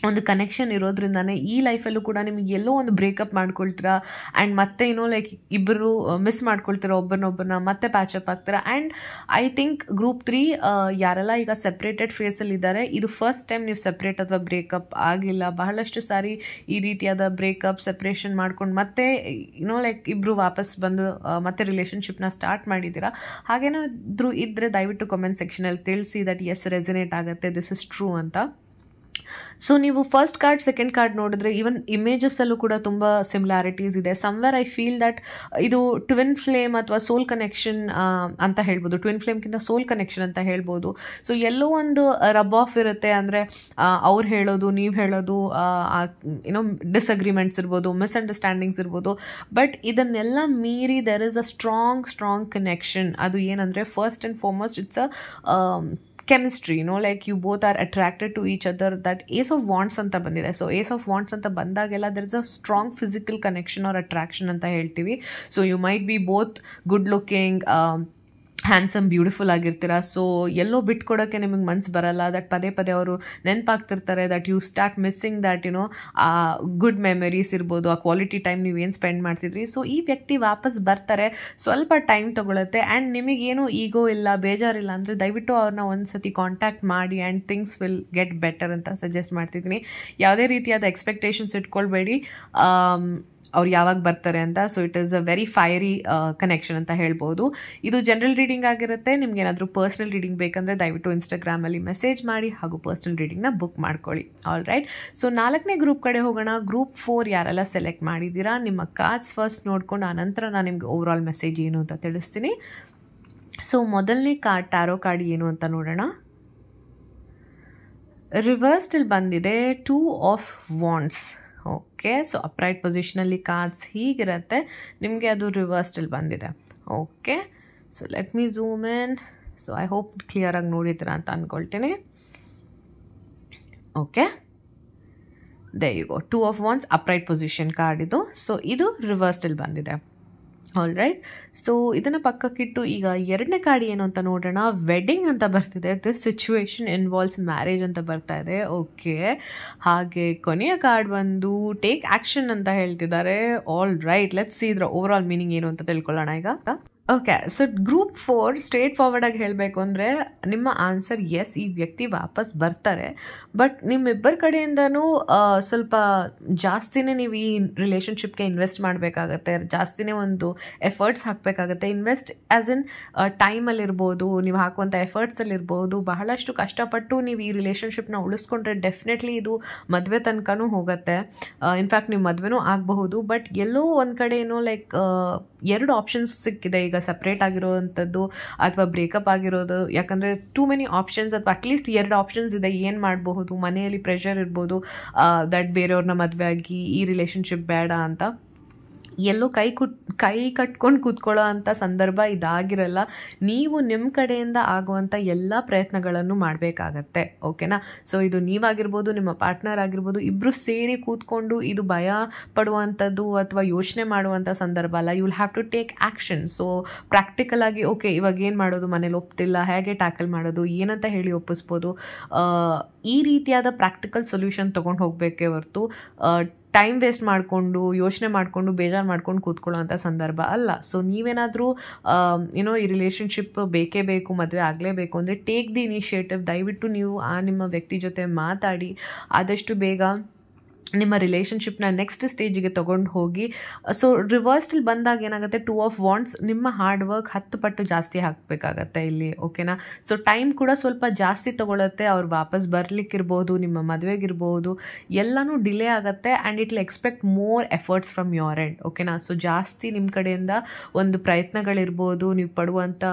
ಒಂದು ಕನೆಕ್ಷನ್ ಇರೋದ್ರಿಂದನೇ ಈ ಲೈಫಲ್ಲೂ ಕೂಡ ನಿಮಗೆ ಎಲ್ಲೋ ಒಂದು ಬ್ರೇಕಪ್ ಮಾಡ್ಕೊಳ್ತೀರಾ ಆ್ಯಂಡ್ ಮತ್ತೆ ಏನೋ ಲೈಕ್ ಇಬ್ಬರು ಮಿಸ್ ಮಾಡ್ಕೊಳ್ತೀರಾ ಒಬ್ಬರನ್ನೊಬ್ಬರನ್ನ, ಮತ್ತೆ ಪ್ಯಾಚಪ್ ಆಗ್ತೀರಾ and I think group three ಯಾರೆಲ್ಲ ಈಗ ಸೆಪ್ರೇಟೆಡ್ ಫೇಸಲ್ಲಿ ಇದ್ದಾರೆ, ಇದು ಫಸ್ಟ್ ಟೈಮ್ ನೀವು ಸಪ್ರೇಟ್ ಅಥವಾ ಬ್ರೇಕಪ್ ಆಗಿಲ್ಲ. ಬಹಳಷ್ಟು ಸಾರಿ ಈ ರೀತಿಯಾದ ಬ್ರೇಕಪ್ ಸಪ್ರೇಷನ್ ಮಾಡ್ಕೊಂಡು ಮತ್ತೆ ಏನೋ ಲೈಕ್ ಇಬ್ಬರು ವಾಪಸ್ ಬಂದು ಮತ್ತೆ ರಿಲೇಷನ್ಶಿಪ್ನ ಸ್ಟಾರ್ಟ್ ಮಾಡಿದ್ದೀರಾ? ಹಾಗೇನಾದರೂ ಇದ್ದರೆ ದಯವಿಟ್ಟು ಕಮೆಂಟ್ ಸೆಕ್ಷನಲ್ಲಿ ತಿಳಿಸಿ ದಟ್ ಎಸ್ ರೆಸಿನೇಟ್ ಆಗುತ್ತೆ ದಿಸ್ ಇಸ್ ಟ್ರೂ ಅಂತ. ಸೊ ನೀವು ಫಸ್ಟ್ ಕಾರ್ಡ್ ಸೆಕೆಂಡ್ ಕಾರ್ಡ್ ನೋಡಿದ್ರೆ ಈವನ್ ಇಮೇಜಸ್ಸಲ್ಲೂ ಕೂಡ ತುಂಬ ಸಿಮಿಲಾರಿಟೀಸ್ ಇದೆ. ಸಮ್ವೇರ್ ಐ ಫೀಲ್ ದಟ್ ಇದು ಟ್ವಿನ್ ಫ್ಲೇಮ್ ಅಥವಾ ಸೋಲ್ ಕನೆಕ್ಷನ್ ಅಂತ ಹೇಳ್ಬೋದು. ಟ್ವಿನ್ ಫ್ಲೇಮ್ಗಿಂತ ಸೋಲ್ ಕನೆಕ್ಷನ್ ಅಂತ ಹೇಳ್ಬೋದು. ಸೊ ಎಲ್ಲೋ ಒಂದು ರಬ್ ಆಫ್ ಇರುತ್ತೆ ಅಂದರೆ ಅವ್ರು ಹೇಳೋದು, ನೀವು ಹೇಳೋದು ಏನೋ ಡಿಸ್ಅಗ್ರಿಮೆಂಟ್ಸ್ ಇರ್ಬೋದು ಮಿಸ್ಅಂಡರ್ಸ್ಟ್ಯಾಂಡಿಂಗ್ಸ್ ಇರ್ಬೋದು. ಬಟ್ ಇದನ್ನೆಲ್ಲ ಮೀರಿ there is a strong strong connection ಅದು ಏನಂದರೆ first and foremost it's a chemistry no like you both are attracted to each other that ace of wands ಅಂತ ಬಂದಿದೆ ಸೊ ಏಸ್ ಆಫ್ ವಾಂಟ್ಸ್ ಅಂತ ಬಂದಾಗೆಲ್ಲ there is a strong physical connection or attraction ಅಂತ ಹೇಳ್ತೀವಿ so you might be both good looking handsome beautiful ಆಗಿರ್ತೀರ? So ಎಲ್ಲೋ ಬಿಟ್ಕೊಡೋಕ್ಕೆ ನಿಮಗೆ ಮನ್ಸು ಬರಲ್ಲ. ದಟ್ ಪದೇ ಪದೇ ಅವರು ನೆನಪಾಗ್ತಿರ್ತಾರೆ that you start missing that you know ಆ ಗುಡ್ ಮೆಮರೀಸ್ ಇರ್ಬೋದು, ಆ ಕ್ವಾಲಿಟಿ ಟೈಮ್ ನೀವು ಏನು ಸ್ಪೆಂಡ್ ಮಾಡ್ತಿದ್ರಿ. ಸೊ ಈ ವ್ಯಕ್ತಿ ವಾಪಸ್ ಬರ್ತಾರೆ. ಸ್ವಲ್ಪ ಟೈಮ್ ತೊಗೊಳುತ್ತೆ. ಆ್ಯಂಡ್ ನಿಮಗೇನು ಈಗೋ ಇಲ್ಲ ಬೇಜಾರಿಲ್ಲ ಅಂದರೆ ದಯವಿಟ್ಟು ಅವ್ರನ್ನ ಒಂದು ಸತಿ ಕಾಂಟ್ಯಾಕ್ಟ್ ಮಾಡಿ and things will get better ಅಂತ ಸಜೆಸ್ಟ್ ಮಾಡ್ತಿದ್ದೀನಿ. ಯಾವುದೇ ರೀತಿಯಾದ ಎಕ್ಸ್ಪೆಕ್ಟೇಷನ್ಸ್ ಇಟ್ಕೊಳ್ಬೇಡಿ. ಅವ್ರು ಯಾವಾಗ ಬರ್ತಾರೆ ಅಂತ. So it is a very fiery connection ಅಂತ ಹೇಳ್ಬೋದು. ಇದು ಜನರಲ್ ರೀಡಿಂಗ್ ಆಗಿರುತ್ತೆ. ನಿಮ್ಗೆ ಏನಾದರೂ ಪರ್ಸ್ನಲ್ ರೀಡಿಂಗ್ ಬೇಕಂದರೆ ದಯವಿಟ್ಟು ಇನ್ಸ್ಟಾಗ್ರಾಮಲ್ಲಿ ಮೆಸೇಜ್ ಮಾಡಿ ಹಾಗೂ ಪರ್ಸ್ನಲ್ ರೀಡಿಂಗ್ನ ಬುಕ್ ಮಾಡ್ಕೊಳ್ಳಿ. ಆಲ್ ರೈಟ್ ಸೊ ನಾಲ್ಕನೇ ಗ್ರೂಪ್ ಕಡೆ ಹೋಗೋಣ. ಗ್ರೂಪ್ ಫೋರ್ ಯಾರೆಲ್ಲ ಸೆಲೆಕ್ಟ್ ಮಾಡಿದ್ದೀರಾ? ನಿಮ್ಮ ಕಾರ್ಡ್ಸ್ ಫಸ್ಟ್ ನೋಡ್ಕೊಂಡು ಆನಂತರ ನಾನು ನಿಮ್ಗೆ ಓವರ್ ಆಲ್ ಮೆಸೇಜ್ ಏನು ಅಂತ ತಿಳಿಸ್ತೀನಿ. ಸೊ ಮೊದಲನೇ ಕಾರ್ಡ್ ಟ್ಯಾರೋ ಕಾರ್ಡ್ ಏನು ಅಂತ ನೋಡೋಣ. ರಿವರ್ಸ್ಡಲ್ಲಿ ಬಂದಿದೆ. Two of wands okay so upright ಪೊಸಿಷನಲ್ಲಿ cards ಹೀಗಿರುತ್ತೆ. ನಿಮಗೆ ಅದು ರಿವರ್ಸ್ಟಲ್ಲಿ ಬಂದಿದೆ. Okay so let me zoom in so I hope ಕ್ಲಿಯರಾಗಿ ನೋಡಿದ್ದೀರಾ ಅಂತ ಅಂದ್ಕೊಳ್ತೀನಿ okay there you go two of wands upright position card ಇದು. ಸೊ ಇದು ರಿವರ್ಸ್ಟಲ್ಲಿ ಬಂದಿದೆ. ಆಲ್ ರೈಟ್ ಸೊ ಇದನ್ನು ಪಕ್ಕಕ್ಕಿಟ್ಟು ಈಗ ಎರಡನೇ ಕಾರ್ಡ್ ಏನು ಅಂತ ನೋಡೋಣ. ವೆಡ್ಡಿಂಗ್ ಅಂತ ಬರ್ತಿದೆ. ದಿಸ್ ಸಿಚುವೇಶನ್ ಇನ್ವಾಲ್ವ್ಸ್ ಮ್ಯಾರೇಜ್ ಅಂತ ಬರ್ತಾ ಇದೆ. ಓಕೆ ಹಾಗೆ ಕೊನೆಯ ಕಾರ್ಡ್ ಬಂದು ಟೇಕ್ ಆ್ಯಕ್ಷನ್ ಅಂತ ಹೇಳ್ತಿದ್ದಾರೆ. ಆಲ್ ರೈಟ್ ಲೆಟ್ಸ್ ಸಿ ಇದ್ರ ಓವರ್ ಆಲ್ ಮೀನಿಂಗ್ ಏನು ಅಂತ ತಿಳ್ಕೊಳ್ಳೋಣ ಈಗ. Okay so group four straight forward ಆಗಿ ಹೇಳಬೇಕು ಅಂದರೆ ನಿಮ್ಮ ಆನ್ಸರ್ ಎಸ್ ಈ ವ್ಯಕ್ತಿ ವಾಪಸ್ ಬರ್ತಾರೆ. ಬಟ್ ನಿಮ್ಮಿಬ್ಬರ ಕಡೆಯಿಂದನೂ ಸ್ವಲ್ಪ ಜಾಸ್ತಿನೇ ನೀವು ಈ ರಿಲೇಷನ್ಶಿಪ್ಗೆ ಇನ್ವೆಸ್ಟ್ ಮಾಡಬೇಕಾಗತ್ತೆ. ಜಾಸ್ತಿನೇ ಒಂದು ಎಫರ್ಟ್ಸ್ ಹಾಕಬೇಕಾಗತ್ತೆ. ಇನ್ವೆಸ್ಟ್ ಆ್ಯಸ್ ಇನ್ ಟೈಮಲ್ಲಿರ್ಬೋದು ನೀವು ಹಾಕುವಂಥ ಎಫರ್ಟ್ಸಲ್ಲಿರ್ಬೋದು ಬಹಳಷ್ಟು ಕಷ್ಟಪಟ್ಟು ನೀವು ಈ ರಿಲೇಷನ್ಶಿಪ್ನ ಉಳಿಸ್ಕೊಂಡ್ರೆ ಡೆಫಿನೆಟ್ಲಿ ಇದು ಮದುವೆ ತನಕನೂ ಹೋಗುತ್ತೆ. ಇನ್ಫ್ಯಾಕ್ಟ್ ನೀವು ಮದುವೆನೂ ಆಗಬಹುದು. ಬಟ್ ಎಲ್ಲೋ ಒಂದು ಕಡೆ ಏನೋ ಲೈಕ್ ಎರಡು ಆಪ್ಷನ್ಸ್ ಸಿಕ್ಕಿದೆ. ಈಗ ಸಪ್ರೇಟ್ ಆಗಿರೋವಂಥದ್ದು ಅಥವಾ ಬ್ರೇಕಪ್ ಆಗಿರೋದು. ಯಾಕಂದರೆ ಟೂ ಮೆನಿ ಆಪ್ಷನ್ಸ್ ಅಥವಾ ಅಟ್ಲೀಸ್ಟ್ ಎರಡು ಆಪ್ಷನ್ಸ್ ಇದೆ. ಏನು ಮಾಡಬಹುದು? ಮನೆಯಲ್ಲಿ ಪ್ರೆಷರ್ ಇರ್ಬೋದು. ದಟ್ ಬೇರೆಯವ್ರನ್ನ ಮದುವೆ ಆಗಿ ಈ ರಿಲೇಷನ್ಶಿಪ್ ಬೇಡ ಅಂತ. ಎಲ್ಲೋ ಕೈ ಕುಟ್, ಕೈ ಕಟ್ಕೊಂಡು ಕೂತ್ಕೊಳ್ಳೋ ಅಂಥ ಸಂದರ್ಭ ಇದಾಗಿರಲ್ಲ, ನೀವು ನಿಮ್ಮ ಕಡೆಯಿಂದ ಆಗುವಂಥ ಎಲ್ಲ ಪ್ರಯತ್ನಗಳನ್ನು ಮಾಡಬೇಕಾಗತ್ತೆ, ಓಕೆನಾ? ಸೊ ಇದು ನೀವಾಗಿರ್ಬೋದು, ನಿಮ್ಮ ಪಾರ್ಟ್ನರ್ ಆಗಿರ್ಬೋದು ಇಬ್ಬರು ಸೇರಿ ಕೂತ್ಕೊಂಡು ಇದು ಭಯ ಪಡುವಂಥದ್ದು ಅಥವಾ ಯೋಚನೆ ಮಾಡುವಂಥ ಸಂದರ್ಭ ಅಲ್ಲ you will have to take action so practical ಆಗಿ ಓಕೆ ಇವಾಗ ಏನು ಮಾಡೋದು, ಮನೇಲಿ ಒಪ್ತಿಲ್ಲ, ಹೇಗೆ ಟ್ಯಾಕಲ್ ಮಾಡೋದು, ಏನಂತ ಹೇಳಿ ಒಪ್ಪಿಸ್ಬೋದು ಈ ರೀತಿಯಾದ ಪ್ರಾಕ್ಟಿಕಲ್ ಸೊಲ್ಯೂಷನ್ ತೊಗೊಂಡು ಹೋಗಬೇಕೇ ಹೊರತು ಟೈಮ್ ವೇಸ್ಟ್ ಮಾಡಿಕೊಂಡು, ಯೋಚನೆ ಮಾಡಿಕೊಂಡು, ಬೇಜಾರು ಮಾಡ್ಕೊಂಡು ಕೂತ್ಕೊಳ್ಳೋವಂಥ ಸಂದರ್ಭ ಅಲ್ಲ. ಸೊ ನೀವೇನಾದರೂ ಏನೋ ಈ ರಿಲೇಷನ್ಶಿಪ್ ಬೇಕೇ ಬೇಕು, ಮದುವೆ ಆಗಲೇಬೇಕು ಅಂದರೆ ಟೇಕ್ ದಿ ಇನಿಷಿಯೇಟಿವ್ ದಯವಿಟ್ಟು ನೀವು ಆ ನಿಮ್ಮ ವ್ಯಕ್ತಿ ಜೊತೆ ಮಾತಾಡಿ, ಆದಷ್ಟು ಬೇಗ ನಿಮ್ಮ ರಿಲೇಷನ್ಶಿಪ್ನ ನೆಕ್ಸ್ಟ್ ಸ್ಟೇಜಿಗೆ ತೊಗೊಂಡು ಹೋಗಿ ಸೊ ರಿವರ್ಸ್ಟಲ್ಲಿ ಬಂದಾಗ ಏನಾಗುತ್ತೆ ಟೂ ಆಫ್ ವಾಂಟ್ಸ್ ನಿಮ್ಮ ಹಾರ್ಡ್ ವರ್ಕ್ ಹತ್ತು ಪಟ್ಟು ಜಾಸ್ತಿ ಹಾಕಬೇಕಾಗತ್ತೆ ಇಲ್ಲಿ ಓಕೆನಾ ಸೊ ಟೈಮ್ ಕೂಡ ಸ್ವಲ್ಪ ಜಾಸ್ತಿ ತೊಗೊಳತ್ತೆ, ಅವ್ರು ವಾಪಸ್ ಬರಲಿಕ್ಕಿರ್ಬೋದು, ನಿಮ್ಮ ಮದುವೆಗಿರ್ಬೋದು, ಎಲ್ಲನೂ ಡಿಲೇ ಆಗುತ್ತೆ and it will expect more efforts from your end ಓಕೆನಾ ಸೊ ಜಾಸ್ತಿ ನಿಮ್ಮ ಕಡೆಯಿಂದ ಒಂದು ಪ್ರಯತ್ನಗಳಿರ್ಬೋದು, ನೀವು ಪಡುವಂಥ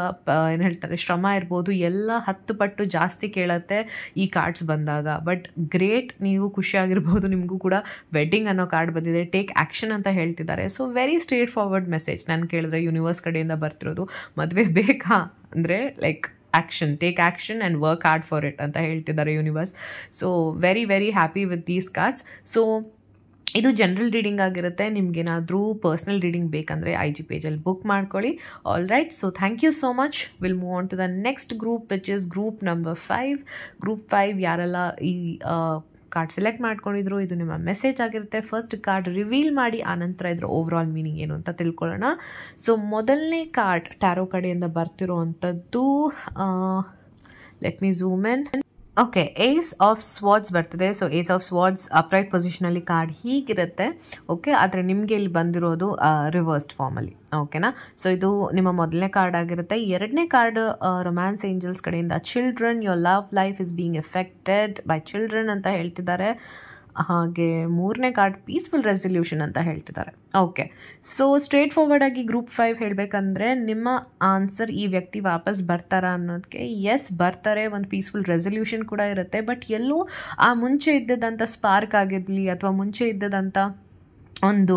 ಏನು ಹೇಳ್ತಾರೆ, ಶ್ರಮ ಇರ್ಬೋದು, ಎಲ್ಲ ಹತ್ತು ಪಟ್ಟು ಜಾಸ್ತಿ ಕೇಳತ್ತೆ ಈ ಕಾರ್ಡ್ಸ್ ಬಂದಾಗ. ಬಟ್ ಗ್ರೇಟ್ ನೀವು ಖುಷಿಯಾಗಿರ್ಬೋದು, ನಿಮಗೂ ಕೂಡ ವೆಡ್ಡಿಂಗ್ ಅನ್ನೋ ಕಾರ್ಡ್ ಬಂದಿದೆ ಟೇಕ್ ಆ್ಯಕ್ಷನ್ ಅಂತ ಹೇಳ್ತಿದ್ದಾರೆ. So very straight forward message ನಾನು ಕೇಳಿದ್ರೆ ಯೂನಿವರ್ಸ್ ಕಡೆಯಿಂದ ಬರ್ತಿರೋದು. ಮದುವೆ ಬೇಕಾ? ಅಂದರೆ like action take action and work hard for it ಅಂತ ಹೇಳ್ತಿದ್ದಾರೆ universe so very very happy with these cards so ಇದು ಜನರಲ್ ರೀಡಿಂಗ್ ಆಗಿರುತ್ತೆ. ನಿಮ್ಗೇನಾದರೂ ಪರ್ಸ್ನಲ್ ರೀಡಿಂಗ್ ಬೇಕಂದರೆ ಐ ಜಿ ಪೇಜಲ್ಲಿ ಬುಕ್ ಮಾಡ್ಕೊಳ್ಳಿ. All right so thank you so much will move on to the next group which is group number five group five ಯಾರೆಲ್ಲ ಈ card select ಮಾಡ್ಕೊಂಡಿದ್ರು, ಇದು ನಿಮ್ಮ ಮೆಸೇಜ್ ಆಗಿರುತ್ತೆ. ಫಸ್ಟ್ ಕಾರ್ಡ್ ರಿವೀಲ್ ಮಾಡಿ, ಆನಂತರ ಇದ್ರ ಓವರ್ ಆಲ್ ಮೀನಿಂಗ್ ಏನು ಅಂತ ತಿಳ್ಕೊಳ್ಳೋಣ. ಸೊ ಮೊದಲನೇ ಕಾರ್ಡ್ ಟ್ಯಾರೋ ಕಡೆಯಿಂದ ಬರ್ತಿರೋ ಅಂಥದ್ದು let me zoom in okay ace of swords ಬರ್ತದೆ. So ace of swords upright ಪೊಸಿಷನಲ್ಲಿ card ಹೀಗಿರುತ್ತೆ. ಓಕೆ ಆದರೆ ನಿಮಗೆ ಇಲ್ಲಿ ಬಂದಿರೋದು ರಿವರ್ಸ್ಡ್ ಫಾರ್ಮಲ್ಲಿ ಓಕೆನಾ ಸೊ ಇದು ನಿಮ್ಮ ಮೊದಲನೇ ಕಾರ್ಡ್ ಆಗಿರುತ್ತೆ. ಎರಡನೇ ಕಾರ್ಡ್ ರೊಮ್ಯಾನ್ಸ್ ಏಂಜಲ್ಸ್ ಕಡೆಯಿಂದ children your love life is being affected by children ಅಂತ ಹೇಳ್ತಿದ್ದಾರೆ. ಹಾಗೆ ಮೂರನೇ ಕಾರ್ಡ್ ಪೀಸ್ಫುಲ್ ರೆಸಲ್ಯೂಷನ್ ಅಂತ ಹೇಳ್ತಿದ್ದಾರೆ. ಓಕೆ ಸೊ ಸ್ಟ್ರೇಟ್ ಫಾರ್ವರ್ಡ್ ಆಗಿ ಗ್ರೂಪ್ ಫೈವ್ ಹೇಳಬೇಕಂದ್ರೆ ನಿಮ್ಮ ಆನ್ಸರ್ ಈ ವ್ಯಕ್ತಿ ವಾಪಸ್ ಬರ್ತಾರಾ ಅನ್ನೋದಕ್ಕೆ ಎಸ್ ಬರ್ತಾರೆ, ಒಂದು ಪೀಸ್ಫುಲ್ ರೆಸಲ್ಯೂಷನ್ ಕೂಡ ಇರುತ್ತೆ. ಬಟ್ ಎಲ್ಲೂ ಆ ಮುಂಚೆ ಇದ್ದದಂಥ ಸ್ಪಾರ್ಕ್ ಆಗಿರಲಿ ಅಥವಾ ಮುಂಚೆ ಇದ್ದದಂಥ ಒಂದು,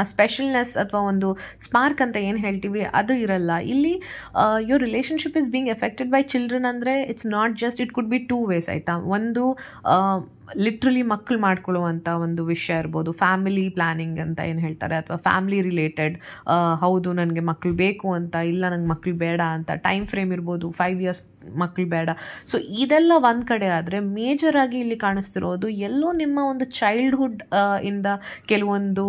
ಆ ಸ್ಪೆಷಲ್ನೆಸ್ ಅಥವಾ ಒಂದು ಸ್ಪಾರ್ಕ್ ಅಂತ ಏನು ಹೇಳ್ತೀವಿ ಅದು ಇರಲ್ಲ. ಇಲ್ಲಿ your relationship is being affected by children ಅಂದರೆ it's not just it could be two ways ಆಯಿತಾ. ಒಂದು ಲಿಟ್ರಲಿ ಮಕ್ಕಳು ಮಾಡ್ಕೊಳ್ಳುವಂಥ ಒಂದು ವಿಷಯ ಇರ್ಬೋದು. ಫ್ಯಾಮಿಲಿ ಪ್ಲ್ಯಾನಿಂಗ್ ಅಂತ ಏನು ಹೇಳ್ತಾರೆ? ಅಥವಾ ಫ್ಯಾಮಿಲಿ ರಿಲೇಟೆಡ್ ಹೌದು, ನನಗೆ ಮಕ್ಕಳು ಬೇಕು ಅಂತ, ಇಲ್ಲ, ನಂಗೆ ಮಕ್ಕಳು ಬೇಡ ಅಂತ ಟೈಮ್ ಫ್ರೇಮ್ ಇರ್ಬೋದು. ಫೈವ್ ಇಯರ್ಸ್ ಮಕ್ಕಳು ಬೇಡ. ಸೊ ಇದೆಲ್ಲ ಒಂದು ಕಡೆ ಆದರೆ ಮೇಜರಾಗಿ ಇಲ್ಲಿ ಕಾಣಿಸ್ತಿರೋದು ಎಲ್ಲೋ ನಿಮ್ಮ ಒಂದು ಚೈಲ್ಡ್ಹುಡ್ ಇಂದ ಕೆಲವೊಂದು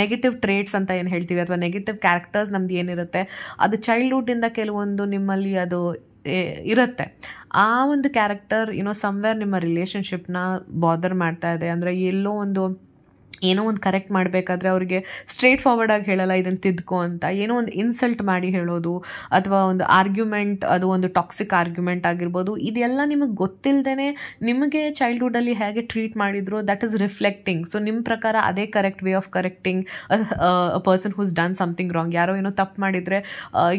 ನೆಗೆಟಿವ್ ಟ್ರೇಟ್ಸ್ ಅಂತ ಏನು ಹೇಳ್ತೀವಿ? ಅಥವಾ ನೆಗೆಟಿವ್ ಕ್ಯಾರೆಕ್ಟರ್ಸ್ ನಮ್ದು ಏನಿರುತ್ತೆ? ಅದು ಚೈಲ್ಡ್ಹುಡ್ಡಿಂದ ಕೆಲವೊಂದು ನಿಮ್ಮಲ್ಲಿ ಅದು ಇರುತ್ತೆ. ಆ ಒಂದು ಕ್ಯಾರೆಕ್ಟರ್ ಏನೋ ಸಮ್ವೇರ್ ನಿಮ್ಮ ರಿಲೇಷನ್ಶಿಪ್ನ ಬಾದರ್ ಮಾಡ್ತಾ ಇದೆ. ಅಂದರೆ ಎಲ್ಲೋ ಒಂದು ಏನೋ ಒಂದು ಕರೆಕ್ಟ್ ಮಾಡಬೇಕಾದ್ರೆ ಅವರಿಗೆ ಸ್ಟ್ರೇಟ್ ಫಾರ್ವರ್ಡಾಗಿ ಹೇಳಲ್ಲ ಇದನ್ನು ತಿದ್ಕೊ ಅಂತ. ಏನೋ ಒಂದು ಇನ್ಸಲ್ಟ್ ಮಾಡಿ ಹೇಳೋದು, ಅಥವಾ ಒಂದು ಆರ್ಗ್ಯುಮೆಂಟ್ ಅದು ಒಂದು ಟಾಕ್ಸಿಕ್ ಆರ್ಗ್ಯುಮೆಂಟ್ ಆಗಿರ್ಬೋದು, ಇದೆಲ್ಲ ನಿಮಗೆ ಗೊತ್ತಿಲ್ಲದೇ ನಿಮಗೆ ಚೈಲ್ಡ್ಹುಡ್ಡಲ್ಲಿ ಹೇಗೆ ಟ್ರೀಟ್ ಮಾಡಿದ್ರು ದಟ್ ಈಸ್ ರಿಫ್ಲೆಕ್ಟಿಂಗ್ ಸೊ ನಿಮ್ಮ ಪ್ರಕಾರ ಅದೇ correct way of correcting person who's done something wrong ಯಾರೋ ಏನೋ ತಪ್ಪು ಮಾಡಿದರೆ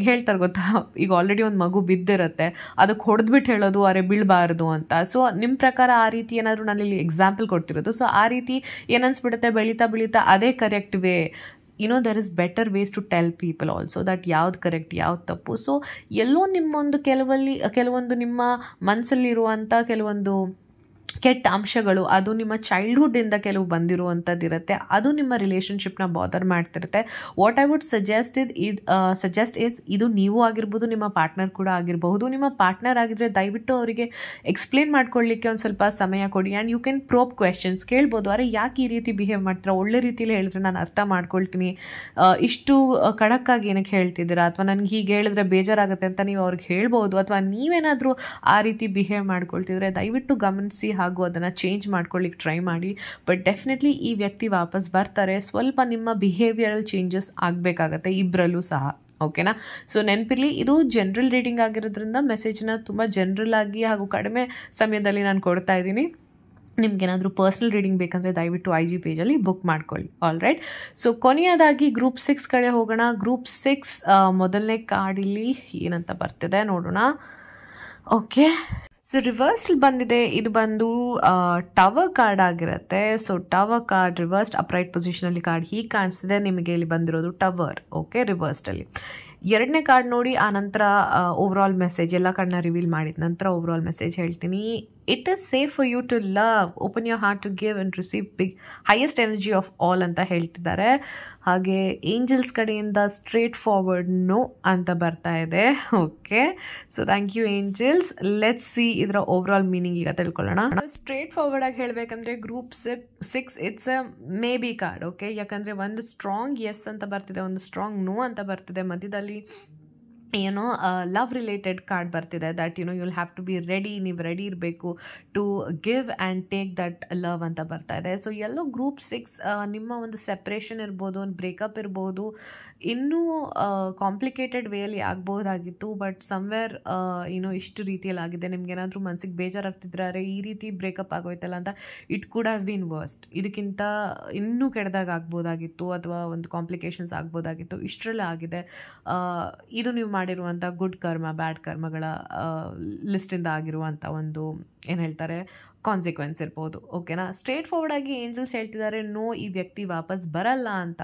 ಹೇಳ್ತಾರೆ ಗೊತ್ತಾ, ಈಗ ಆಲ್ರೆಡಿ ಒಂದು ಮಗು ಬಿದ್ದಿರುತ್ತೆ ಅದಕ್ಕೆ ಹೊಡೆದ್ಬಿಟ್ಟು ಹೇಳೋದು, ಅರೆ ಬೀಳಬಾರ್ದು ಅಂತ. ಸೊ ನಿಮ್ಮ ಪ್ರಕಾರ ಆ ರೀತಿ ಏನಾದರೂ ನಾನು ಇಲ್ಲಿ ಎಕ್ಸಾಂಪಲ್ ಕೊಡ್ತಿರೋದು. ಸೊ ಆ ರೀತಿ ಏನನ್ಸ್ಬಿಡುತ್ತೆ ಬೆಳೀತಾ ಬೆಳೀತಾ ಅದೇ correct way you know there is better ways to tell people also that ಯಾವ್ದು ಕರೆಕ್ಟ್ ಯಾವ್ದು ತಪ್ಪು. ಸೊ ಎಲ್ಲೋ ನಿಮ್ಮೊಂದು ಕೆಲವಲ್ಲಿ, ಕೆಲವೊಂದು ನಿಮ್ಮ ಮನಸ್ಸಲ್ಲಿರುವಂಥ ಕೆಲವೊಂದು ಕೆಟ್ಟ ಅಂಶಗಳು, ಅದು ನಿಮ್ಮ ಚೈಲ್ಡ್ಹುಡ್ಡಿಂದ ಕೆಲವು ಬಂದಿರುವಂಥದ್ದಿರುತ್ತೆ ಅದು ನಿಮ್ಮ ರಿಲೇಷನ್ಶಿಪ್ನ ಬಾದರ್ ಮಾಡ್ತಿರುತ್ತೆ. ವಾಟ್ ಐ ವುಡ್ ಸಜೆಸ್ಟ್ ಇದ್ ಇದು ಸಜೆಸ್ಟ್ ಇಸ್ ಇದು ನೀವು ಆಗಿರ್ಬೋದು, ನಿಮ್ಮ ಪಾರ್ಟ್ನರ್ ಕೂಡ ಆಗಿರಬಹುದು. ನಿಮ್ಮ ಪಾರ್ಟ್ನರ್ ಆಗಿದ್ದರೆ ದಯವಿಟ್ಟು ಅವರಿಗೆ ಎಕ್ಸ್ಪ್ಲೇನ್ ಮಾಡ್ಕೊಳ್ಳಿಕ್ಕೆ ಒಂದು ಸ್ವಲ್ಪ ಸಮಯ ಕೊಡಿ. And you can prop questions ಕೇಳ್ಬೋದು. ಅರೆ, ಯಾಕೆ ಈ ರೀತಿ ಬಿಹೇವ್ ಮಾಡ್ತೀರಾ? ಒಳ್ಳೆ ರೀತಿಯಲ್ಲಿ ಹೇಳಿದ್ರೆ ನಾನು ಅರ್ಥ ಮಾಡ್ಕೊಳ್ತೀನಿ. ಇಷ್ಟು ಕಡಕ್ಕಾಗಿ ಏನಕ್ಕೆ ಹೇಳ್ತಿದ್ದೀರಾ? ಅಥವಾ ನನಗೆ ಹೀಗೆ ಹೇಳಿದ್ರೆ ಬೇಜಾರಾಗುತ್ತೆ ಅಂತ ನೀವು ಅವ್ರಿಗೆ ಹೇಳ್ಬೋದು. ಅಥವಾ ನೀವೇನಾದರೂ ಆ ರೀತಿ ಬಿಹೇವ್ ಮಾಡ್ಕೊಳ್ತಿದ್ರೆ ದಯವಿಟ್ಟು ಗಮನಿಸಿ. ಹಾಗೂ ಅದನ್ನು ಚೇಂಜ್ ಮಾಡ್ಕೊಳ್ಳಿಕ್ಕೆ ಟ್ರೈ ಮಾಡಿ. ಬಟ್ ಡೆಫಿನೆಟ್ಲಿ ಈ ವ್ಯಕ್ತಿ ವಾಪಸ್ ಬರ್ತಾರೆ. ಸ್ವಲ್ಪ ನಿಮ್ಮ ಬಿಹೇವಿಯರಲ್ ಚೇಂಜಸ್ ಆಗಬೇಕಾಗತ್ತೆ ಇಬ್ಬರಲ್ಲೂ ಸಹ. ಓಕೆನಾ ಸೊ ನೆನಪಿರಲಿ, ಇದು ಜನರಲ್ ರೀಡಿಂಗ್ ಆಗಿರೋದ್ರಿಂದ ಮೆಸೇಜ್ನ ತುಂಬ ಜನರಲ್ ಆಗಿ ಹಾಗೂ ಕಡಿಮೆ ಸಮಯದಲ್ಲಿ ನಾನು ಕೊಡ್ತಾ ಇದ್ದೀನಿ. ನಿಮ್ಗೇನಾದರೂ ಪರ್ಸ್ನಲ್ ರೀಡಿಂಗ್ ಬೇಕಂದರೆ ದಯವಿಟ್ಟು ಐ ಜಿ ಪೇಜಲ್ಲಿ ಬುಕ್ ಮಾಡ್ಕೊಳ್ಳಿ. ಆಲ್ ರೈಟ್ ಸೊ ಕೊನೆಯದಾಗಿ ಗ್ರೂಪ್ ಸಿಕ್ಸ್ ಕಡೆ ಹೋಗೋಣ. ಗ್ರೂಪ್ ಸಿಕ್ಸ್ ಮೊದಲನೇ ಕಾರ್ಡಿಲ್ಲಿ ಏನಂತ ಬರ್ತಿದೆ ನೋಡೋಣ. ಓಕೆ ಸೊ ರಿವರ್ಸಲ್ ಬಂದಿದೆ. ಇದು ಬಂದು ಟವರ್ ಕಾರ್ಡ್ ಆಗಿರುತ್ತೆ. So tower card reversed upright ಪೊಸಿಷನಲ್ಲಿ card ಹೀಗೆ ಕಾಣಿಸ್ತಿದೆ. ನಿಮಗೆ ಇಲ್ಲಿ ಬಂದಿರೋದು ಟವರ್ ಓಕೆ ರಿವರ್ಸ್ಡಲ್ಲಿ ಎರಡನೇ ಕಾರ್ಡ್ ನೋಡಿ, ಆ ನಂತರ ಓವರ್ ಆಲ್ ಮೆಸೇಜ್ ಎಲ್ಲ ಕಾರ್ಡ್ನ ರಿವೀಲ್ ಮಾಡಿದ ನಂತರ ಓವರ್ ಆಲ್ ಮೆಸೇಜ್ ಹೇಳ್ತೀನಿ. It is safe for you to love open your heart to give and receive big highest energy of all ಅಂತ ಹೇಳ್ತಿದ್ದಾರೆ. ಹಾಗೆ ಏಂಜಲ್ಸ್ ಕಡೆಯಿಂದ ಸ್ಟ್ರೇಟ್ ಫಾರ್ವರ್ಡ್ ನೋ ಅಂತ ಬರ್ತಾ ಇದೆ. Okay so thank you angels let see ಇದರ over all meaning ಈಗ ತಿಳ್ಕೊಳ್ಳೋಣ. ಸ್ಟ್ರೇಟ್ ಫಾರ್ವರ್ಡ್ ಆಗಿ ಹೇಳಬೇಕಂದ್ರೆ group six it's a maybe card okay ಯಾಕಂದರೆ ಒಂದು ಸ್ಟ್ರಾಂಗ್ ಎಸ್ ಅಂತ ಬರ್ತಿದೆ, ಒಂದು ಸ್ಟ್ರಾಂಗ್ ನೋ ಅಂತ ಬರ್ತಿದೆ. ಮಧ್ಯದಲ್ಲಿ ಏನೋ ಲವ್ ರಿಲೇಟೆಡ್ ಕಾರ್ಡ್ ಬರ್ತಿದೆ that you you'll have to be ready ನೀವು ರೆಡಿ ಇರಬೇಕು to give and take that love ಅಂತ ಬರ್ತಾ ಇದೆ. ಸೊ ಎಲ್ಲೋ ಗ್ರೂಪ್ ಸಿಕ್ಸ್ ನಿಮ್ಮ ಒಂದು ಸೆಪ್ರೇಷನ್ ಇರ್ಬೋದು, ಒಂದು ಬ್ರೇಕಪ್ ಇರ್ಬೋದು, ಇನ್ನೂ ಕಾಂಪ್ಲಿಕೇಟೆಡ್ ವೇಯಲ್ಲಿ ಆಗ್ಬೋದಾಗಿತ್ತು ಬಟ್ ಸಮ್ವೇರ್ ಏನೋ ಇಷ್ಟು ರೀತಿಯಲ್ಲಿ ಆಗಿದೆ. ನಿಮ್ಗೆ ಏನಾದರೂ ಮನಸ್ಸಿಗೆ ಬೇಜಾರಾಗ್ತಿದ್ರೆ ಅರೆ ಈ ರೀತಿ ಬ್ರೇಕಪ್ ಆಗೋಯ್ತಲ್ಲ ಅಂತ it could have been worst ಇದಕ್ಕಿಂತ ಇನ್ನೂ ಕೆಡ್ದಾಗ ಆಗ್ಬೋದಾಗಿತ್ತು ಅಥವಾ ಒಂದು ಕಾಂಪ್ಲಿಕೇಶನ್ಸ್ ಆಗ್ಬೋದಾಗಿತ್ತು ಇಷ್ಟರಲ್ಲೇ ಆಗಿದೆ. ಇದು ನೀವು ಮಾಡಿರುವಂಥ ಗುಡ್ ಕರ್ಮ, ಬ್ಯಾಡ್ ಕರ್ಮಗಳ ಲಿಸ್ಟಿಂದ ಆಗಿರುವಂಥ ಒಂದು, ಏನು ಹೇಳ್ತಾರೆ ಕಾನ್ಸಿಕ್ವೆನ್ಸ್ ಇರ್ಬೋದು ಓಕೆನಾ ಸ್ಟ್ರೇಟ್ ಫಾರ್ವರ್ಡ್ ಆಗಿ ಏಂಜಲ್ಸ್ ಹೇಳ್ತಿದ್ದಾರೆ ನೋ ಈ ವ್ಯಕ್ತಿ ವಾಪಸ್ ಬರಲ್ಲ ಅಂತ.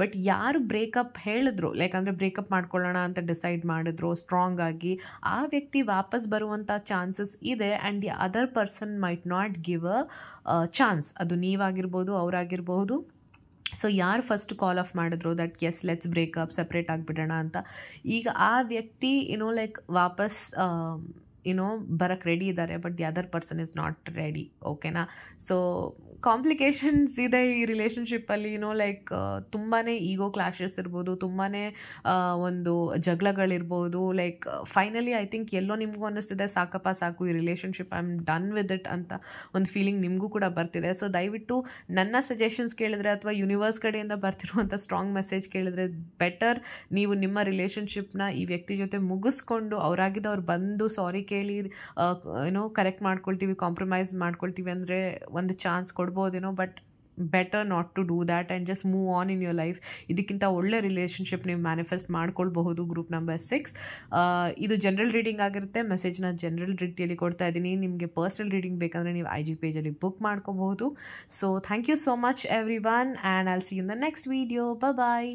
ಬಟ್ ಯಾರು ಬ್ರೇಕಪ್ ಹೇಳಿದ್ರು ಲೈಕ್ ಅಂದರೆ ಬ್ರೇಕಪ್ ಮಾಡ್ಕೊಳ್ಳೋಣ ಅಂತ ಡಿಸೈಡ್ ಮಾಡಿದ್ರು ಸ್ಟ್ರಾಂಗ್ ಆಗಿ, ಆ ವ್ಯಕ್ತಿ ವಾಪಸ್ ಬರುವಂಥ ಚಾನ್ಸಸ್ ಇದೆ and the other person might not give a chance ಅದು ನೀವಾಗಿರ್ಬೋದು, ಅವರಾಗಿರ್ಬೋದು. ಸೊ ಯಾರು ಫಸ್ಟ್ ಕಾಲ್ ಆಫ್ ಮಾಡಿದ್ರು that S let's breakup separate ಆಗಿಬಿಡೋಣ ಅಂತ. ಈಗ ಆ ವ್ಯಕ್ತಿ ಏನೋ ಲೈಕ್ ವಾಪಸ್ ಏನೋ ಬರಕ್ಕೆ ರೆಡಿ ಇದ್ದಾರೆ but the other person is not ready ಓಕೆನಾ ಸೊ ಕಾಂಪ್ಲಿಕೇಶನ್ಸ್ ಇದೆ ಈ ರಿಲೇಷನ್ಶಿಪ್ಪಲ್ಲಿ ಏನೋ ಲೈಕ್ ತುಂಬಾ ಈಗೋ ಕ್ಲಾಶಸ್ ಇರ್ಬೋದು ತುಂಬಾ ಒಂದು ಜಗಳಗಳಿರ್ಬೋದು ಲೈಕ್ ಫೈನಲಿ ಐ ಥಿಂಕ್ ಎಲ್ಲೋ ನಿಮಗೂ ಅನ್ನಿಸ್ತಿದೆ, ಸಾಕಪ್ಪ ಸಾಕು ಈ relationship I am done with it ಅಂತ ಒಂದು ಫೀಲಿಂಗ್ ನಿಮಗೂ ಕೂಡ ಬರ್ತಿದೆ. ಸೊ ದಯವಿಟ್ಟು ನನ್ನ ಸಜೆಷನ್ಸ್ ಕೇಳಿದ್ರೆ ಅಥವಾ ಯೂನಿವರ್ಸ್ ಕಡೆಯಿಂದ ಬರ್ತಿರುವಂಥ ಸ್ಟ್ರಾಂಗ್ ಮೆಸೇಜ್ ಕೇಳಿದ್ರೆ ಬೆಟರ್ ನೀವು ನಿಮ್ಮ ರಿಲೇಷನ್ಶಿಪ್ನ ಈ ವ್ಯಕ್ತಿ ಜೊತೆ ಮುಗಿಸ್ಕೊಂಡು, ಅವರಾಗಿದ್ದವ್ರು ಬಂದು ಸಾರಿ ಕೇಳಿ ಏನೋ ಕರೆಕ್ಟ್ ಮಾಡ್ಕೊಳ್ತೀವಿ ಕಾಂಪ್ರಮೈಸ್ ಮಾಡ್ಕೊಳ್ತೀವಿ ಅಂದರೆ ಒಂದು chance ಕೊಡ್ಬೋದೇನೋ but better not to do that and just move on in your life ಇದಕ್ಕಿಂತ ಒಳ್ಳೆ ರಿಲೇಷನ್ಶಿಪ್ ನೀವು ಮ್ಯಾನಿಫೆಸ್ಟ್ ಮಾಡ್ಕೊಳ್ಬಹುದು ಗ್ರೂಪ್ ನಂಬರ್ ಸಿಕ್ಸ್ ಇದು ಜನರಲ್ ರೀಡಿಂಗ್ ಆಗಿರುತ್ತೆ. ಮೆಸೇಜ್ನ ಜನರಲ್ ರೀತಿಯಲ್ಲಿ ಕೊಡ್ತಾ ಇದ್ದೀನಿ. ನಿಮಗೆ ಪರ್ಸ್ನಲ್ ರೀಡಿಂಗ್ ಬೇಕಂದರೆ ನೀವು ಐ ಜಿ ಪೇಜಲ್ಲಿ ಬುಕ್ ಮಾಡ್ಕೋಬಹುದು. So thank you so much everyone and all see in the next video bye